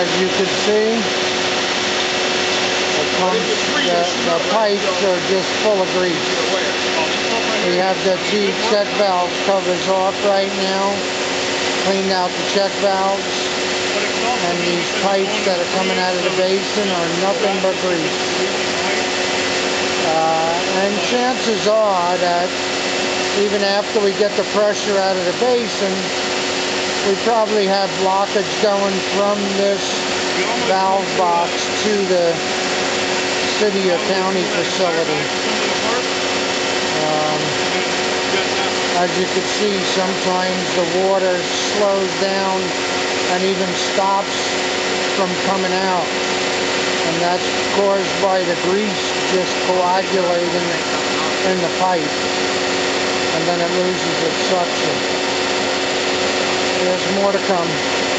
As you can see, the, pumps, the, the pipes are just full of grease. We have the two check valve covers off right now. Cleaned out the check valves. And these pipes that are coming out of the basin are nothing but grease. Uh, and chances are that even after we get the pressure out of the basin, we probably have blockage going from this valve box to the city or county facility. Um, as you can see, sometimes the water slows down and even stops from coming out. And that's caused by the grease just coagulating in the pipe. And then it loses its suction more to come.